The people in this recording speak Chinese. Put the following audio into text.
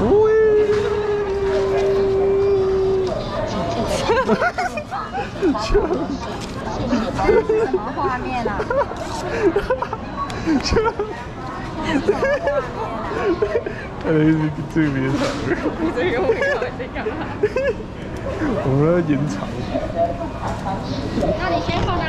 喂！哈哈哈哈！什么画面啊？哈哈哈哈哈！哎，你最别惨了。你最幽默，你干嘛？我们要隐藏。那你先放。